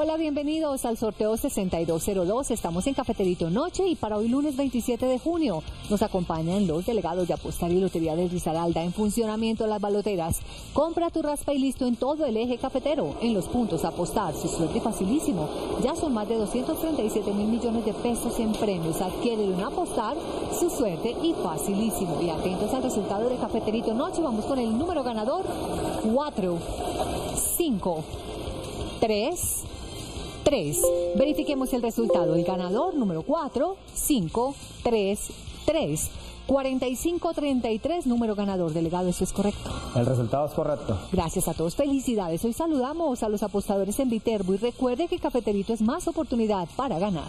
Hola, bienvenidos al sorteo 6202. Estamos en Cafeterito Noche y para hoy lunes 27 de junio nos acompañan los delegados de Apostar y Lotería del Risaralda en funcionamiento las baloteras. Compra tu raspa y listo en todo el eje cafetero. En los puntos Apostar, su suerte facilísimo. Ya son más de 237 mil millones de pesos en premios. Adquiere un Apostar, su suerte y facilísimo. Y atentos al resultado de Cafeterito Noche. Vamos con el número ganador 4, 5, 3, 3. Verifiquemos el resultado. El ganador número 4, 5, 3, 3. 4533, número ganador. Delegado, ¿eso es correcto? El resultado es correcto. Gracias a todos. Felicidades. Hoy saludamos a los apostadores en Viterbo y recuerde que Cafeterito es más oportunidad para ganar.